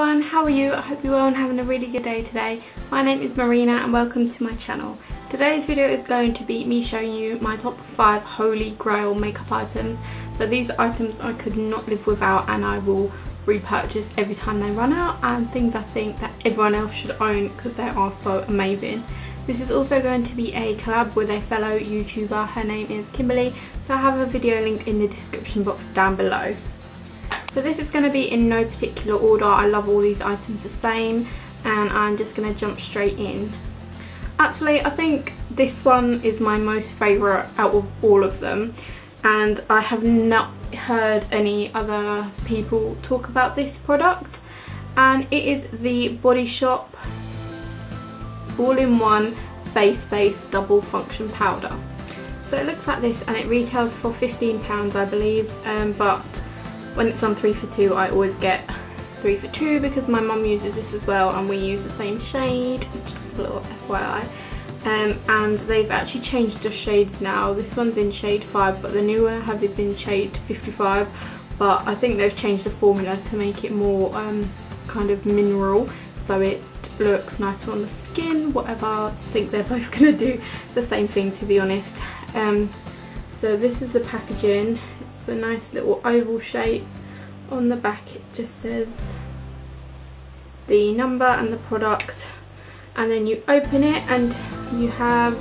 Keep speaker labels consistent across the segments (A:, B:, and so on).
A: everyone, how are you? I hope you're all and having a really good day today. My name is Marina and welcome to my channel. Today's video is going to be me showing you my top 5 holy grail makeup items. So these items I could not live without and I will repurchase every time they run out and things I think that everyone else should own because they are so amazing. This is also going to be a collab with a fellow YouTuber, her name is Kimberly, so I have a video link in the description box down below. So this is going to be in no particular order, I love all these items the same and I'm just going to jump straight in. Actually I think this one is my most favourite out of all of them and I have not heard any other people talk about this product and it is the Body Shop all-in-one face base double function powder. So it looks like this and it retails for £15 I believe um, but when it's on 3 for 2 I always get 3 for 2 because my mum uses this as well and we use the same shade, just a little FYI. Um, and they've actually changed the shades now. This one's in shade 5 but the newer have is in shade 55 but I think they've changed the formula to make it more um, kind of mineral so it looks nicer on the skin, whatever. I think they're both going to do the same thing to be honest. Um, so this is the packaging. A nice little oval shape. On the back it just says the number and the product. And then you open it and you have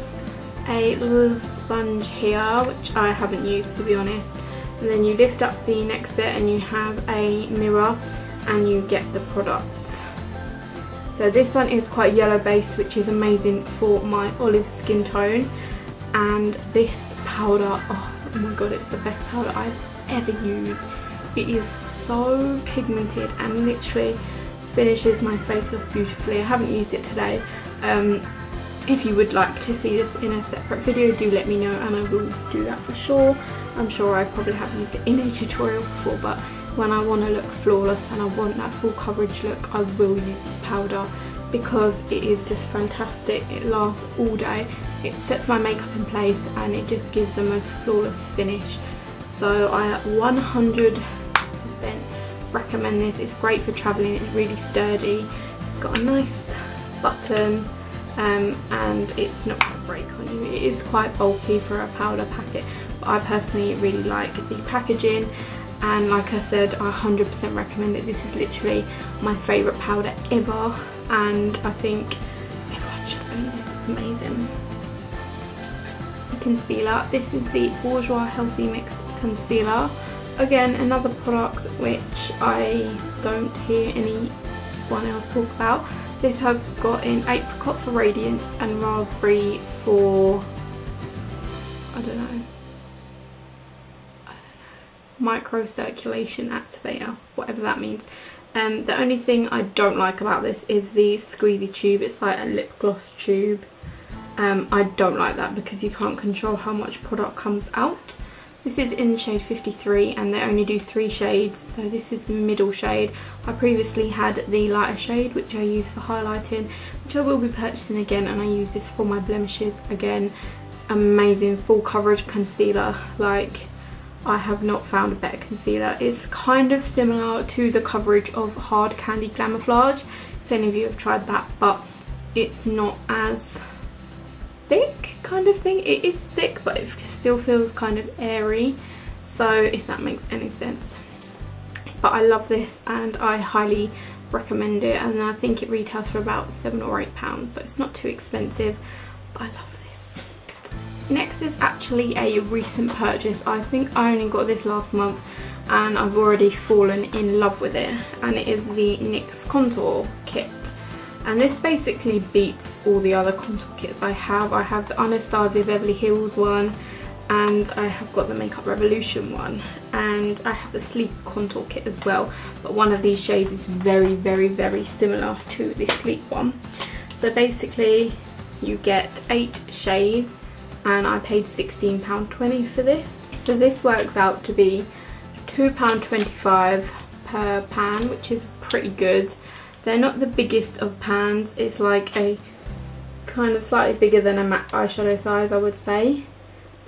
A: a little sponge here which I haven't used to be honest. And then you lift up the next bit and you have a mirror and you get the product. So this one is quite yellow based which is amazing for my olive skin tone. And this powder, oh, oh my god it's the best powder I've ever used. It is so pigmented and literally finishes my face off beautifully. I haven't used it today. Um, if you would like to see this in a separate video do let me know and I will do that for sure. I'm sure I probably have used it in a tutorial before but when I want to look flawless and I want that full coverage look I will use this powder because it is just fantastic it lasts all day it sets my makeup in place and it just gives the most flawless finish. So I 100% recommend this. It's great for travelling it's really sturdy it's got a nice button um, and it's not going to break on you. It is quite bulky for a powder packet but I personally really like the packaging. And like I said I 100% recommend it. This is literally my favourite powder ever and I think everyone should own this. It's amazing concealer this is the Bourjois Healthy Mix concealer again another product which I don't hear anyone else talk about this has got in apricot for radiance and raspberry for I don't know micro circulation activator, whatever that means. Um, the only thing I don't like about this is the squeezy tube. It's like a lip gloss tube. Um, I don't like that because you can't control how much product comes out. This is in shade 53 and they only do three shades so this is the middle shade. I previously had the lighter shade which I use for highlighting which I will be purchasing again and I use this for my blemishes again. Amazing full coverage concealer like I have not found a better concealer. It's kind of similar to the coverage of Hard Candy Glamouflage, if any of you have tried that, but it's not as thick kind of thing. It is thick, but it still feels kind of airy, so if that makes any sense. But I love this and I highly recommend it and I think it retails for about seven or eight pounds, so it's not too expensive, but I love this. Next is actually a recent purchase. I think I only got this last month and I've already fallen in love with it and it is the NYX contour kit and this basically beats all the other contour kits I have. I have the Anastasia Beverly Hills one and I have got the Makeup Revolution one and I have the Sleek contour kit as well but one of these shades is very very very similar to the Sleek one. So basically you get eight shades and I paid £16.20 for this. So this works out to be £2.25 per pan, which is pretty good. They're not the biggest of pans, it's like a kind of slightly bigger than a matte eyeshadow size I would say,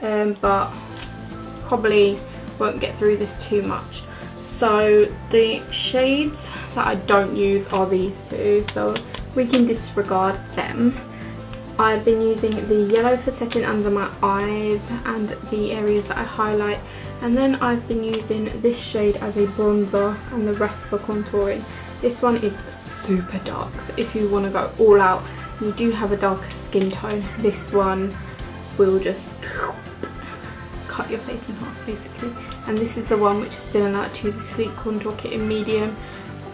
A: um, but probably won't get through this too much. So the shades that I don't use are these two, so we can disregard them. I've been using the yellow for setting under my eyes and the areas that I highlight and then I've been using this shade as a bronzer and the rest for contouring. This one is super dark so if you want to go all out you do have a darker skin tone this one will just cut your face in half basically. And this is the one which is similar to the Sleek contour kit in medium.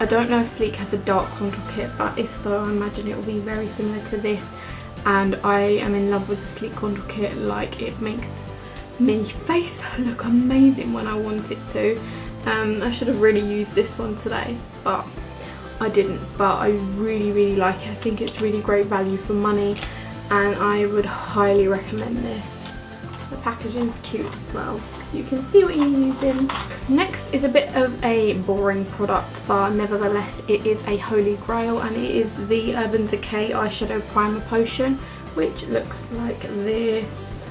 A: I don't know if Sleek has a dark contour kit but if so I imagine it will be very similar to this. And I am in love with the Sleek contour kit like it makes me face look amazing when I want it to. Um, I should have really used this one today but I didn't but I really really like it I think it's really great value for money and I would highly recommend this the packaging is cute as well you can see what you're using. Next is a bit of a boring product but nevertheless it is a holy grail and it is the Urban Decay Eyeshadow Primer Potion which looks like this.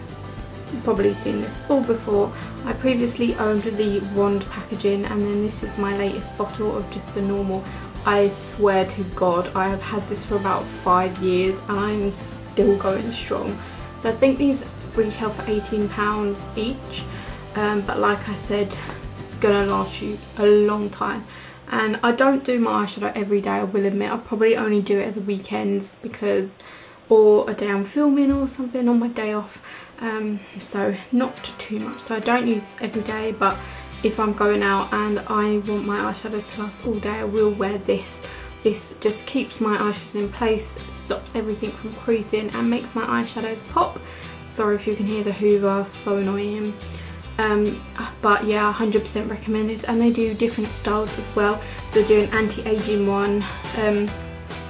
A: You've probably seen this all before. I previously owned the wand packaging and then this is my latest bottle of just the normal. I swear to god I have had this for about five years and I'm still going strong. So I think these retail for £18 each um, but like I said gonna last you a long time. And I don't do my eyeshadow every day I will admit. I probably only do it at the weekends because or a day I'm filming or something on my day off. Um, so not too much. So I don't use every day but if I'm going out and I want my eyeshadows to last all day I will wear this. This just keeps my eyeshadows in place stops everything from creasing and makes my eyeshadows pop. Sorry if you can hear the hoover so annoying. Um, but yeah 100% recommend this and they do different styles as well. They do an anti-aging one um,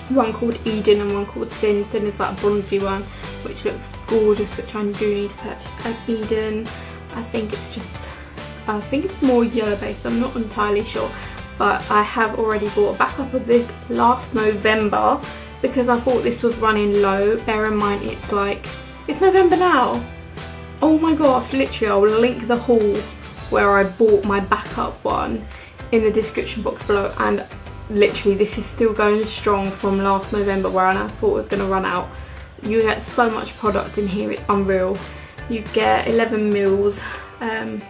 A: one called Eden and one called Sin. Sin is that bronzy one which looks gorgeous which I do need to purchase and Eden. I think it's just I think it's more yellow based I'm not entirely sure. But I have already bought a backup of this last November because I thought this was running low. Bear in mind it's like it's November now. Oh my gosh literally I'll link the haul where I bought my backup one in the description box below. And literally this is still going strong from last November where I thought it was going to run out. You get so much product in here it's unreal. You get 11 mils um,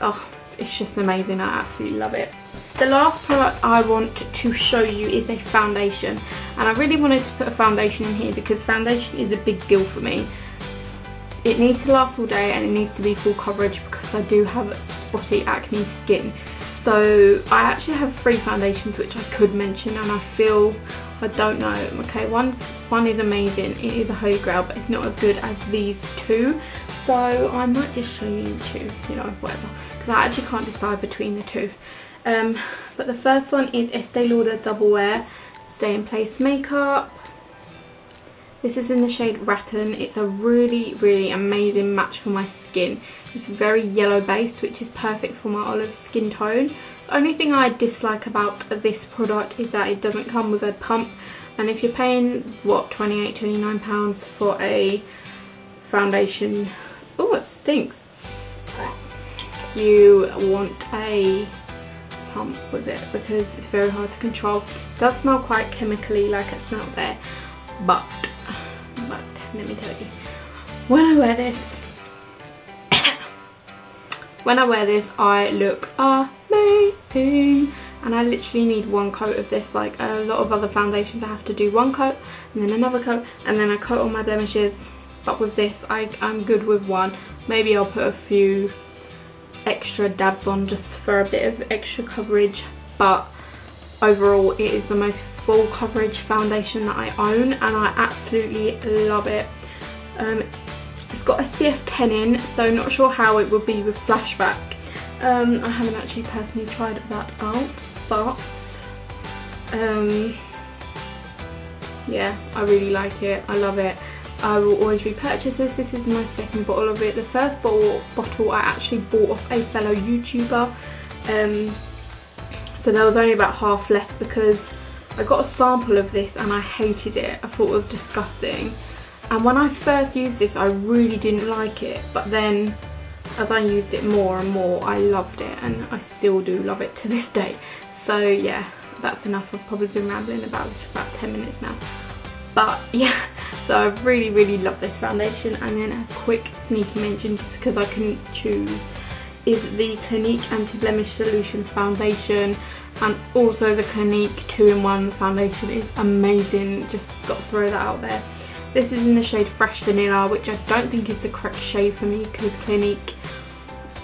A: oh it's just amazing I absolutely love it the last product I want to show you is a foundation and I really wanted to put a foundation in here because foundation is a big deal for me it needs to last all day and it needs to be full coverage because I do have spotty acne skin. So I actually have three foundations which I could mention and I feel, I don't know, okay, one's, one is amazing, it is a holy grail but it's not as good as these two. So I might just show you two, you know, whatever, because I actually can't decide between the two. Um, but the first one is Estee Lauder Double Wear Stay in Place Makeup. This is in the shade Rattan. It's a really, really amazing match for my skin. It's very yellow based, which is perfect for my olive skin tone. The only thing I dislike about this product is that it doesn't come with a pump. And if you're paying, what, 28 £29 pounds for a foundation, oh, it stinks. You want a pump with it because it's very hard to control. It does smell quite chemically like it smelled there, but but let me tell you when I wear this when I wear this I look amazing and I literally need one coat of this like a lot of other foundations I have to do one coat and then another coat and then I coat all my blemishes but with this I, I'm good with one maybe I'll put a few extra dabs on just for a bit of extra coverage but overall it is the most full coverage foundation that I own and I absolutely love it. Um, it's got SPF 10 in so not sure how it would be with flashback. Um, I haven't actually personally tried that out but um, yeah I really like it I love it I will always repurchase this this is my second bottle of it the first bottle, bottle I actually bought off a fellow YouTuber um, so there was only about half left because I got a sample of this and I hated it. I thought it was disgusting. And when I first used this, I really didn't like it. But then as I used it more and more I loved it and I still do love it to this day so yeah that's enough I've probably been rambling about this for about 10 minutes now but yeah so I really really love this foundation. And then a quick sneaky mention just because I couldn't choose is the Clinique Anti-Blemish Solutions foundation. And also the Clinique 2-in-1 foundation is amazing. Just got to throw that out there. This is in the shade Fresh Vanilla which I don't think is the correct shade for me because Clinique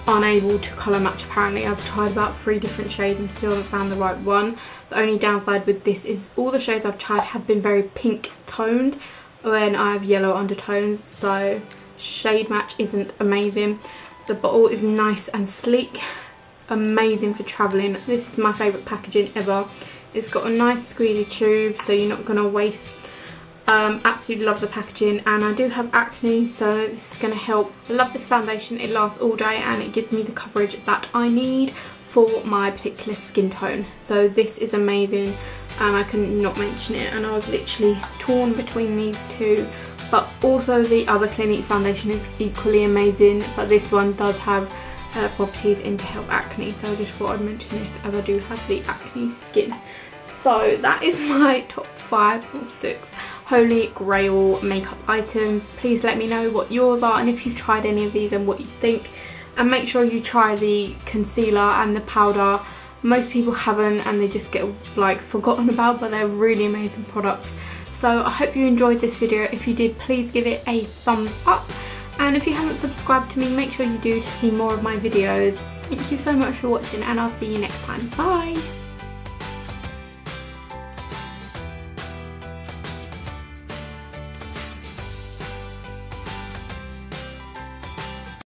A: unable to colour match. Apparently. I've tried about three different shades and still haven't found the right one. The only downside with this is all the shades I've tried have been very pink toned when I have yellow undertones so shade match isn't amazing. The bottle is nice and sleek, amazing for travelling. This is my favourite packaging ever. It's got a nice squeezy tube so you're not going to waste um, absolutely love the packaging and I do have acne so this is going to help. I love this foundation, it lasts all day and it gives me the coverage that I need for my particular skin tone. So this is amazing and I can not mention it and I was literally torn between these two but also the other Clinique foundation is equally amazing but this one does have uh, properties in to help acne so I just thought I'd mention this as I do have the acne skin. So that is my top 5 or 6 holy grail makeup items. Please let me know what yours are and if you've tried any of these and what you think. And make sure you try the concealer and the powder. Most people haven't and they just get like forgotten about but they're really amazing products. So I hope you enjoyed this video. If you did, please give it a thumbs up. And if you haven't subscribed to me, make sure you do to see more of my videos. Thank you so much for watching and I'll see you next time. Bye!